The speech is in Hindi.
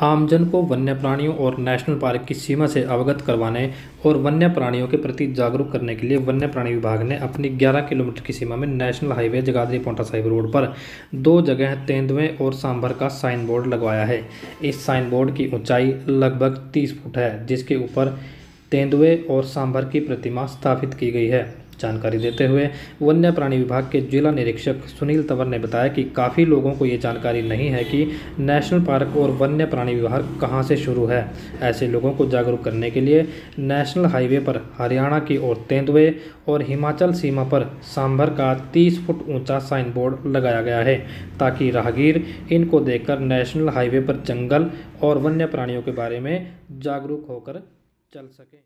आमजन को वन्य प्राणियों और नेशनल पार्क की सीमा से अवगत करवाने और वन्य प्राणियों के प्रति जागरूक करने के लिए वन्य प्राणी विभाग ने अपनी 11 किलोमीटर की सीमा में national highway Jagadhri Paonta Sahib road पर दो जगह तेंदुए और सांभर का साइन बोर्ड लगवाया है। इस साइन बोर्ड की ऊंचाई लगभग 30 फुट है, जिसके ऊपर तेंदुए और सांभर की प्रतिमा स्थापित की गई है। जानकारी देते हुए वन्य प्राणी विभाग के जिला निरीक्षक सुनील तंवर ने बताया कि काफ़ी लोगों को ये जानकारी नहीं है कि नेशनल पार्क और वन्य प्राणी विभाग कहाँ से शुरू है। ऐसे लोगों को जागरूक करने के लिए नेशनल हाईवे पर हरियाणा की ओर तेंदुए और हिमाचल सीमा पर सांभर का 30 फुट ऊँचा साइन बोर्ड लगाया गया है, ताकि राहगीर इनको देखकर नेशनल हाईवे पर जंगल और वन्य प्राणियों के बारे में जागरूक होकर चल सकें।